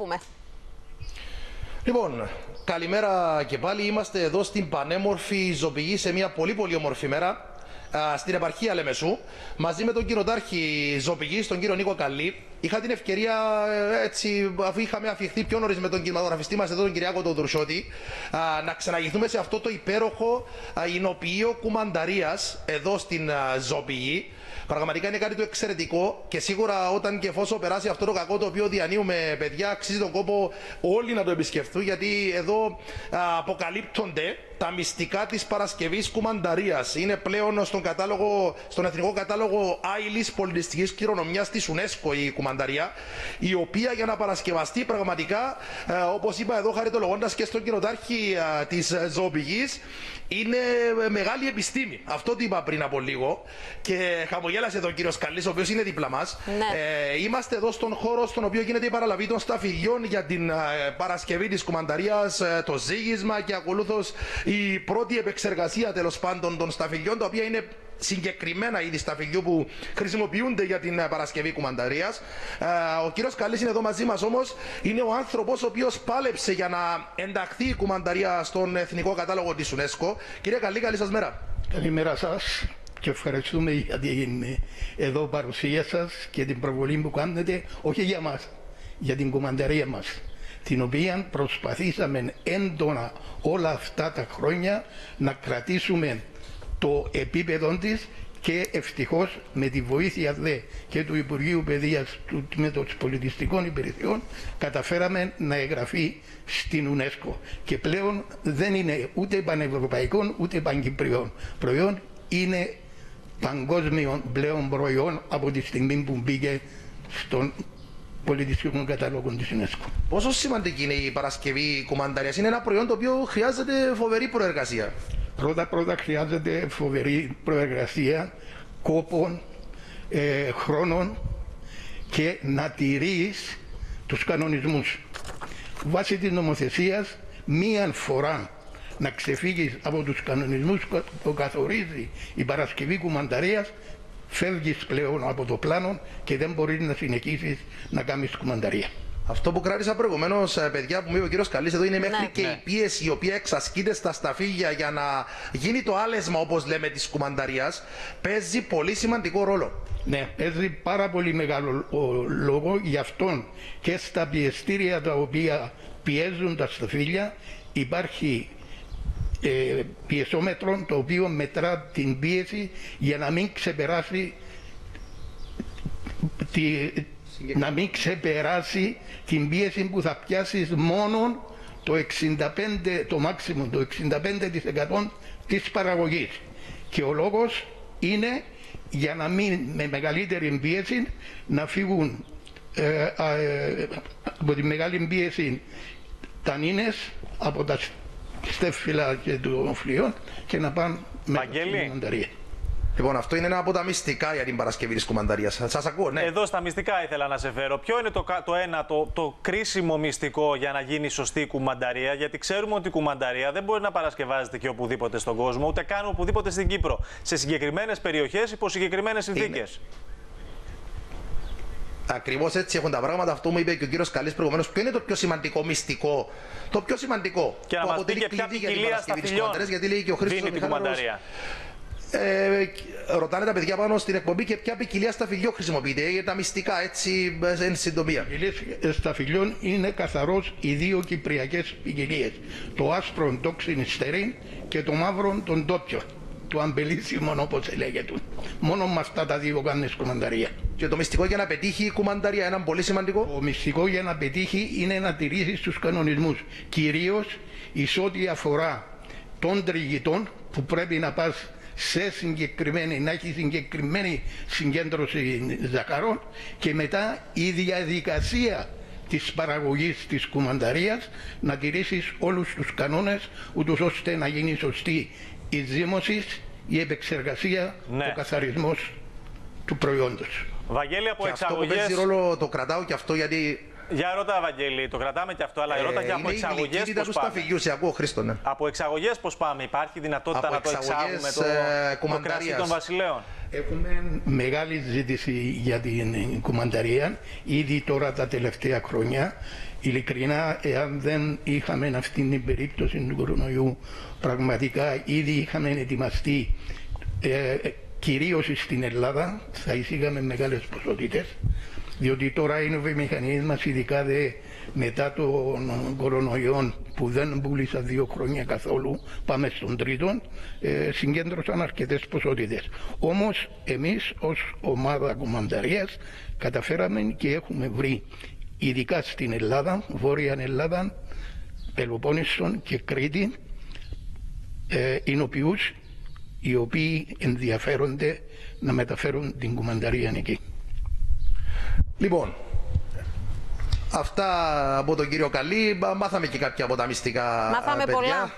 Βλέπουμε. Λοιπόν, καλημέρα και πάλι. Είμαστε εδώ στην πανέμορφη Ζωπηγή σε μια πολύ πολύ όμορφη μέρα στην επαρχία Λεμεσού μαζί με τον κύριο Τάρχη Ζωπηγή, τον κύριο Νίκο Καλή. Είχα την ευκαιρία, ε, έτσι, αφού είχαμε αφιχθεί πιο νωρίς με τον κινηματογραφιστή μας εδώ, τον Κυριάκο τον Δουρσότη, να ξαναγηθούμε σε αυτό το υπέροχο εινοποιείο κουμανταρίας εδώ στην Ζωπηγή. Πραγματικά είναι κάτι το εξαιρετικό και σίγουρα όταν και εφόσον περάσει αυτό το κακό το οποίο διανύουμε, παιδιά, αξίζει τον κόπο όλοι να το επισκεφθούν γιατί εδώ αποκαλύπτονται τα μυστικά της Παρασκευής Κουμανταρίας. Είναι πλέον στον, κατάλογο, στον εθνικό κατάλογο άειλης πολιτιστικής κληρονομιάς της UNESCO η Κουμανταρία, η οποία για να παρασκευαστεί πραγματικά, ε, όπως είπα εδώ χαριτολογώντας και στον κοινοτάρχη ε, της Ζωοπηγής, είναι μεγάλη επιστήμη. Αυτό το είπα πριν από λίγο και χαμογέλασε εδώ ο κύριος Καλής, ο οποίος είναι δίπλα μας. Ναι. Ε, είμαστε εδώ στον χώρο στον οποίο γίνεται η παραλαβή των σταφυλιών για την ε, Παρασκευή της Κουμανταρίας, ε, το ζήγισμα και ακολούθως η πρώτη επεξεργασία τέλος πάντων των σταφυλιών, τα οποία είναι συγκεκριμένα είδη σταφυλιού που χρησιμοποιούνται για την ε, Παρασκευή Κουμανταρίας. Ε, ο κύριος Καλής είναι εδώ μαζί μας όμως. Είναι ο άνθρωπος ο οποίος πάλεψε για να ενταχθεί η Κουμανταρία στον Εθνικό Κατάλογο της UNESCO. Κύριε Καλή, καλή σας μέρα. Καλημέρα σας και ευχαριστούμε για την ε, εδώ παρουσία σας και την προβολή που κάνετε, όχι για μας, για την κουμανταρία μας την οποία προσπαθήσαμε έντονα όλα αυτά τα χρόνια να κρατήσουμε το επίπεδο της και ευτυχώς με τη βοήθεια δε και του Υπουργείου Παιδείας του Τμήματο Πολιτιστικών Υπηρεσιών καταφέραμε να εγγραφεί στην UNESCO. Και πλέον δεν είναι ούτε πανευρωπαϊκό ούτε πανκυπριών προϊόν, είναι παγκόσμιο πλέον προϊόν από τη στιγμή που μπήκε στον πολιτιστικό κατάλογο της UNESCO. Πόσο σημαντική είναι η Παρασκευή Κουμανταρία, Είναι ένα προϊόν το οποίο χρειάζεται φοβερή προεργασία. Πρώτα πρώτα χρειάζεται φοβερή προεργασία, κόπων, ε, χρόνων και να τηρείς τους κανονισμούς. Βάσει της νομοθεσίας, μία φορά να ξεφύγεις από τους κανονισμούς που καθορίζει η Παρασκευή Κουμανταρίας, φεύγεις πλέον από το πλάνο και δεν μπορείς να συνεχίσεις να κάνεις κουμανταρία. Αυτό που κράτησα προηγουμένως, ε, παιδιά, που μου είπε ο κύριος Καλής εδώ, είναι μέχρι Ναι. και η πίεση η οποία εξασκείται στα σταφύλια για να γίνει το άλεσμα, όπως λέμε, της κουμανταρίας, παίζει πολύ σημαντικό ρόλο. Ναι, παίζει πάρα πολύ μεγάλο ο, λόγο γι' αυτόν και στα πιεστήρια τα οποία πιέζουν τα σταφύλια υπάρχει ε, πιεσόμετρο το οποίο μετρά την πίεση για να μην ξεπεράσει τη, να μην ξεπεράσει την πίεση που θα πιάσεις μόνο το 65, το maximum, το 65% της παραγωγής. Και ο λόγος είναι για να μην με μεγαλύτερη πίεση να φύγουν ε, ε, από τη μεγάλη πίεση τα νήνες από τα στέφυλλα και των φλοιών και να πάνε μέσα Βαγγέλη. στην μονταρία. Λοιπόν, αυτό είναι ένα από τα μυστικά για την Παρασκευή της κουμανταρίας. Σας ακούω, ναι. Εδώ στα μυστικά ήθελα να σε φέρω. Ποιο είναι το, κα- το ένα, το, το κρίσιμο μυστικό για να γίνει σωστή κουμανταρία; Γιατί ξέρουμε ότι η κουμανταρία δεν μπορεί να παρασκευάζεται και οπουδήποτε στον κόσμο, ούτε καν οπουδήποτε στην Κύπρο. Σε συγκεκριμένες περιοχές, υπό συγκεκριμένες συνθήκες. Ακριβώς έτσι έχουν τα πράγματα. Αυτό μου είπε και ο κύριος Καλής προηγουμένως. Ποιο είναι το πιο σημαντικό μυστικό, το πιο σημαντικό Και να που μας πει αποτελεί και ποια κλειδί για την ποικιλία Παρασκευή της σταφυλιών κουμανταρίας, Γιατί λέει και ο Χρήστος δίνει την Μιχάλαρος, κουμανταρία. Ε, ρωτάνε τα παιδιά πάνω στην εκπομπή και ποια ποικιλία σταφυλιών χρησιμοποιείται για τα μυστικά, έτσι, εν συντομία. ποικιλίες σταφυλιών είναι καθαρός οι δύο κυπριακές ποικιλίες. Το άσπρο το ξυνιστερίν και το μαύρο τον τόπιο. Το αμπελίσιμο όπως λέγεται. Μόνο με αυτά τα δύο κάνεις κομμανταρία. Και το μυστικό για να πετύχει η κουμανταρία, ένα πολύ σημαντικό; Το μυστικό για να πετύχει είναι να τηρήσεις τους κανονισμούς. Κυρίως εις ό,τι αφορά των τριγητών που πρέπει να πας σε συγκεκριμένη, να έχεις συγκεκριμένη συγκέντρωση ζαχαρών και μετά η διαδικασία της παραγωγής της κουμανταρίας να τηρήσεις όλους τους κανόνες ούτως ώστε να γίνει σωστή η ζύμωση, η επεξεργασία, Ναι. ο καθαρισμός του προϊόντος. Βαγγέλη, από Και αυτό που εξαγωγέ. παίζει ρόλο το κρατάω και αυτό γιατί. Για ρώτα, Βαγγέλη, το κρατάμε και αυτό, αλλά ε, ρώτα και από είναι η εξαγωγές γλυκύτητα πώς τους πάμε. σταφυλιού. Σε ακούω, Χρήστο, ναι. Από εξαγωγές πώς πάμε, υπάρχει δυνατότητα Από να το εξαγωγές, εξάγουμε το, ε, το κρασί κουμανταρίας. των Βασιλέων; Έχουμε μεγάλη ζήτηση για την κουμανταρία ήδη τώρα τα τελευταία χρόνια Ειλικρινά, εάν δεν είχαμε αυτή την περίπτωση του κορονοϊού, πραγματικά ήδη είχαμε ετοιμαστεί ε, κυρίως στην Ελλάδα, θα εισήγαμε μεγάλες ποσότητες, διότι τώρα είναι ο βιομηχανίες μας, ειδικά δε μετά τον κορονοϊό που δεν πούλησαν δύο χρόνια καθόλου, πάμε στον τρίτο, ε, συγκέντρωσαν αρκετές ποσότητες. Όμως εμείς ως ομάδα κομμανταρίας καταφέραμε και έχουμε βρει ειδικά στην Ελλάδα, Βόρεια Ελλάδα, Πελοπόννησον και Κρήτη, ε, εινοποιούς οι οποίοι ενδιαφέρονται να μεταφέρουν την κουμανταρία εκεί. Λοιπόν, αυτά από τον κύριο Καλή. Μπα- Μάθαμε και κάποια από τα μυστικά Μάθαμε ε, παιδιά. πολλά.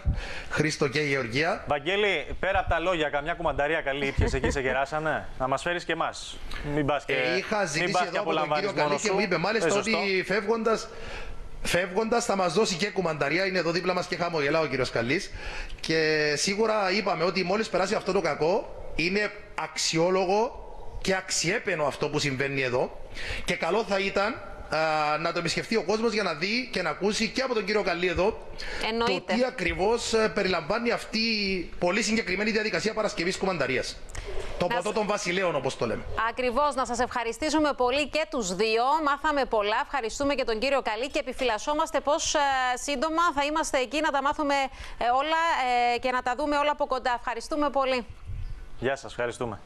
Χρήστο και Γεωργία. Βαγγέλη, πέρα από τα λόγια, καμιά κουμανταρία καλή ήπιες εκεί σε γεράσανε. Να μας φέρεις και εμάς. Μην πας και, Ε, είχα μην ζητήσει πας και εδώ από τον απολαμβάνεις κύριο Καλή μόνος και σου. μου είπε μάλιστα Ε, ότι σωστό. φεύγοντα. Φεύγοντας θα μας δώσει και κουμανταρία, είναι εδώ δίπλα μας και χαμογελά ο κύριος Καλής. Και σίγουρα είπαμε ότι μόλις περάσει αυτό το κακό, είναι αξιόλογο και αξιέπαινο αυτό που συμβαίνει εδώ. Και καλό θα ήταν α, να το επισκεφτεί ο κόσμος για να δει και να ακούσει και από τον κύριο Καλή εδώ Εννοείται. το τι ακριβώς περιλαμβάνει αυτή η πολύ συγκεκριμένη διαδικασία παρασκευής κουμανταρίας. Το Να ποτό σ- των βασιλέων, όπως το λέμε. Ακριβώς, να σας ευχαριστήσουμε πολύ και τους δύο. Μάθαμε πολλά. Ευχαριστούμε και τον κύριο Καλή και επιφυλασσόμαστε πως σύντομα θα είμαστε εκεί να τα μάθουμε ε, όλα ε, και να τα δούμε όλα από κοντά. Ευχαριστούμε πολύ. Γεια σας, ευχαριστούμε.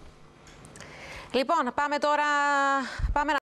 Λοιπόν, πάμε τώρα. Πάμε να